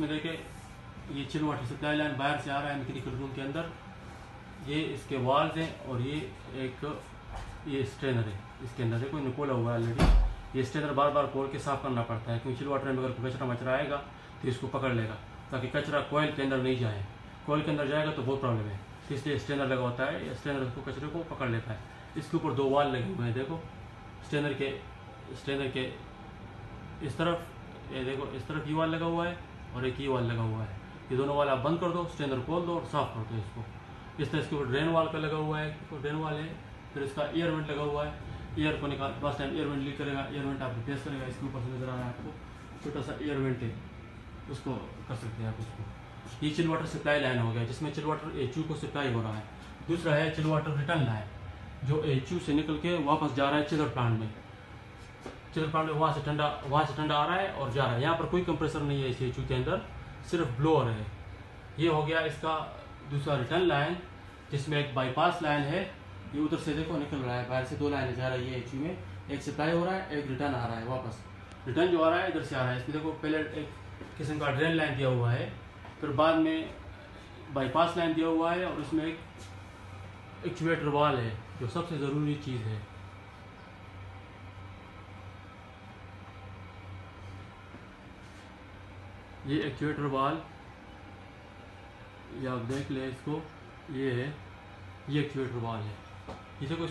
इसमें देखे, ये चिल वाटर सप्लाई लाइन बाहर से आ रहा है मैकेनिकल रूम के अंदर। ये इसके वाल्स हैं और ये एक, ये स्ट्रेनर है। इसके अंदर देखो निकोला हुआ है ऑलरेडी ये स्ट्रेनर बार बार खोल के साफ़ करना पड़ता है, क्योंकि चिल वाटर में अगर कोई कचरा मचरा आएगा तो इसको पकड़ लेगा, ताकि कचरा कोयल के अंदर नहीं जाए। कोयल के अंदर जाएगा तो बहुत प्रॉब्लम है। तो इसलिए स्ट्रेनर लगा होता है स्ट्रेनर उसको कचरे को पकड़ लेता है। इसके ऊपर दो वाल लगे हुए हैं, देखो। स्ट्रेनर के स्ट्रेनर के इस तरफ़, ये देखो, इस तरफ़ ये वाल लगा हुआ है। और एक ये वाल लगा हुआ है। ये दोनों वाल आप बंद कर दो स्ट्रेनर खोल दो और साफ़ कर दो इसको। इस तरह इसके ऊपर ड्रेन वाल का लगा हुआ है ड्रेन वाल है। फिर इसका एयर वेंट लगा हुआ है। एयर को निकाल, बस टाइम एयर वेंट लीक करेगा, एयर वेंट आप रिप्लेस करेगा, इसके ऊपर से नज़र आ रहा है आपको। छोटा सा एयर वेंट है, उसको कर सकते हैं आप उसको ये चिल वाटर सप्लाई लाइन हो गया, जिसमें चिल वाटर एचयू को सप्लाई हो रहा है। दूसरा है, चिल वाटर रिटर्न लाइन, जो एचयू से निकल के वापस जा रहा है चिलर प्लांट में। चिलर प्लांट में वहाँ से ठंडा, वहाँ से ठंडा आ रहा है और जा रहा है। यहाँ पर कोई कंप्रेसर नहीं है इस एच के अंदर, सिर्फ़ ब्लोअर है। ये हो गया इसका दूसरा रिटर्न लाइन जिसमें एक बाईपास लाइन है। ये उधर से देखो निकल रहा है, बाहर से दो लाइनें जा रही है एच में। एक सप्लाई हो रहा है, एक रिटर्न आ रहा है वापस। रिटर्न जो आ रहा है, इधर से आ रहा है। इसमें देखो पहले एक किस्म का ड्रेन लाइन दिया हुआ है, फिर बाद में बाईपास लाइन दिया हुआ है और उसमें एक एक्चुएटर वाल है, जो सबसे ज़रूरी चीज़ है। ये एक्चुएटर वाल ये आप देख लें इसको, ये है, ये एक्चुएटर वाल है। इसे कुछ